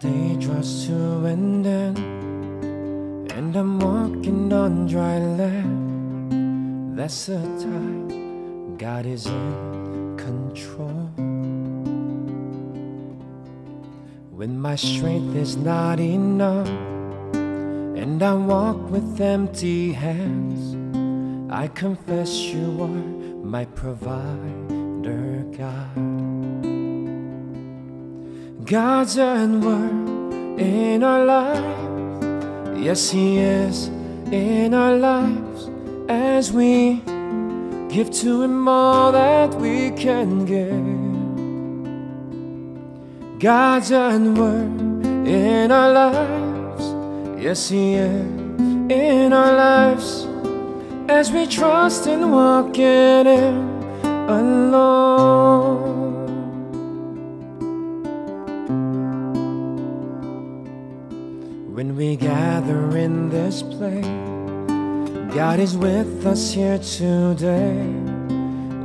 day draws to an end And I'm walking on dry land. That's the time God is in control. When my strength is not enough And I walk with empty hands I confess you are my provider. God's at work in our lives. Yes, He is in our lives as we give to Him all that we can give. God's at work in our lives. Yes, He is in our lives as we trust and walk in Him alone. When we gather in this place, God is with us here today.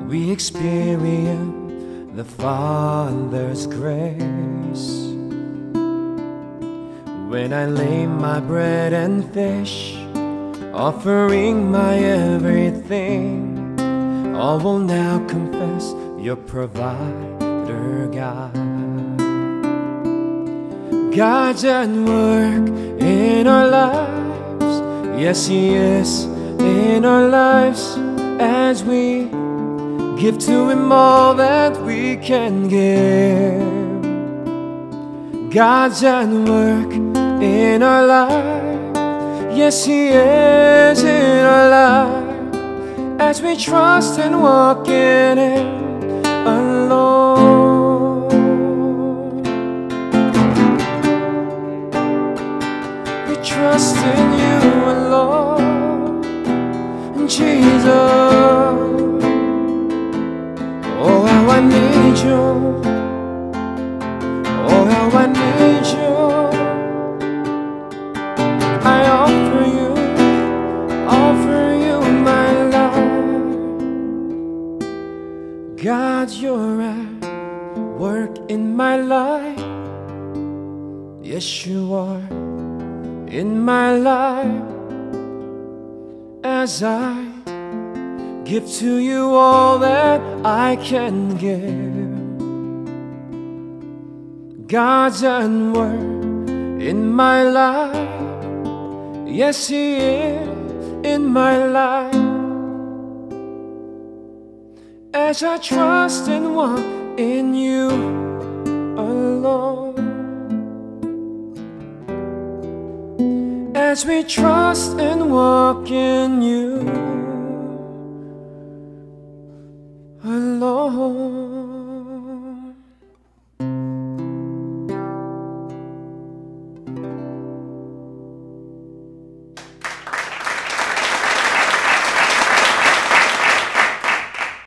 We experience the Father's grace. When I lay my bread and fish, offering my everything, all will now confess your provider, God. God's at work in our lives. Yes, He is in our lives as we give to Him all that we can give. God's at work in our lives. Yes, He is in our lives as we trust and walk in Him alone. Oh, I need you. Oh, I need you. I offer you, offer you my life. God, you're at work in my life. Yes, you are in my life as I give to you all that I can give. God's at work in my life. Yes, He is in my life. As I trust and walk in you alone. As we trust and walk in you alone.